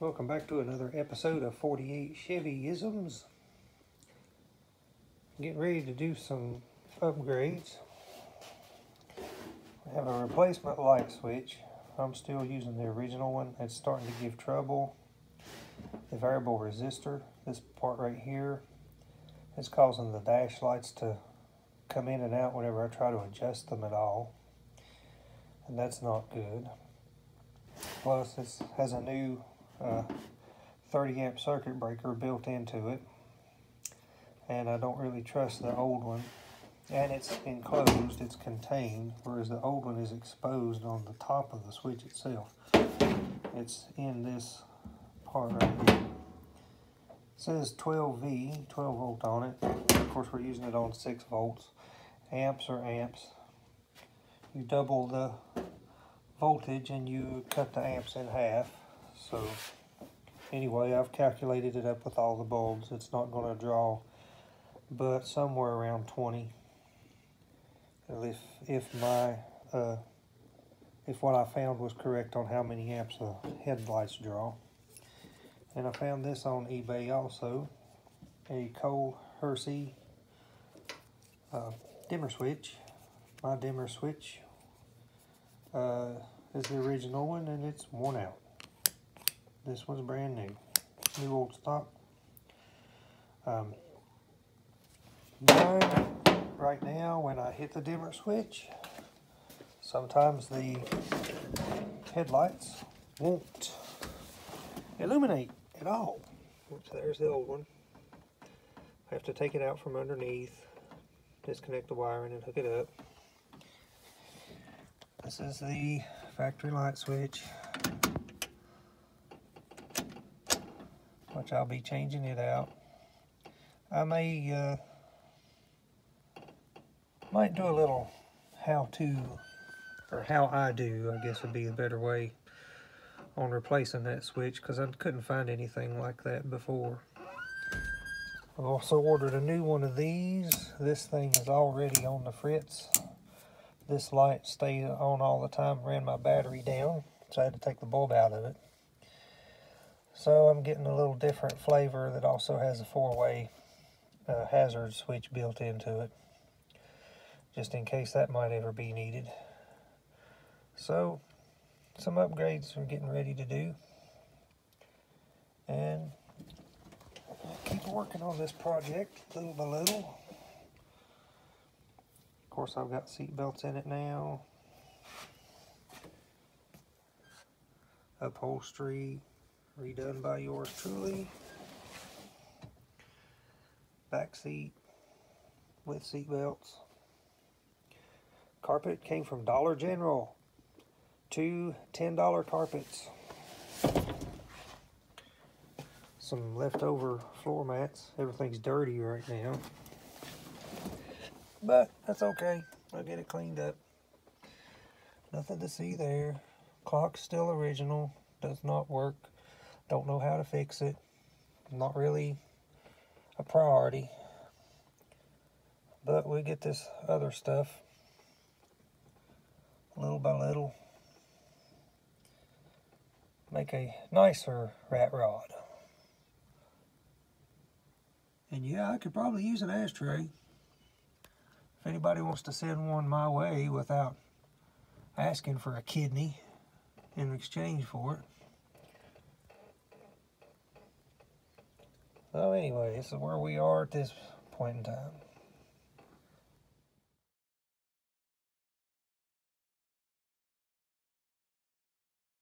Welcome back to another episode of 48 Chevy-isms. Getting ready to do some upgrades. I have a replacement light switch. I'm still using the original one. It's starting to give trouble. The variable resistor, this part right here, is causing the dash lights to come in and out whenever I try to adjust them at all. And that's not good. Plus, it has a new uh, 30 amp circuit breaker built into it. And I don't really trust the old one. And it's enclosed it's contained whereas the old one is exposed on the top of the switch itself. It's in this part right here. It says 12V 12 volt on it. Of course we're using it on 6 volts. Amps are amps. You double the voltage and you cut the amps in half so anyway, I've calculated it up with all the bulbs. It's not going to draw but somewhere around 20. If, if my uh, if what I found was correct on how many amps the headlights draw. And I found this on eBay also, a Cole Hersee uh, dimmer switch. My dimmer switch uh, is the original one and it's worn out. This one's brand new. New old stock. Um, right now, when I hit the dimmer switch, sometimes the headlights won't illuminate at all. Oops, there's the old one. I have to take it out from underneath, disconnect the wiring and hook it up. This is the factory light switch. Which I'll be changing it out. I may uh, might do a little how to or how I do I guess would be a better way on replacing that switch because I couldn't find anything like that before. I've also ordered a new one of these. This thing is already on the fritz. This light stayed on all the time, ran my battery down, so I had to take the bulb out of it. So I'm getting a little different flavor that also has a four-way uh, hazard switch built into it. Just in case that might ever be needed. So, some upgrades we're getting ready to do. And keep working on this project little by little. Of course, I've got seat belts in it now. Upholstery, redone by yours truly. Back seat with seat belts. Carpet came from Dollar General. Two $10 carpets. Some leftover floor mats. Everything's dirty right now. But that's okay. I'll get it cleaned up. Nothing to see there. Clock's still original. Does not work. Don't know how to fix it. Not really a priority. But we get this other stuff little by little. Make a nicer rat rod. And yeah, I could probably use an ashtray. If anybody wants to send one my way without asking for a kidney in exchange for it. So anyway, this is where we are at this point in time.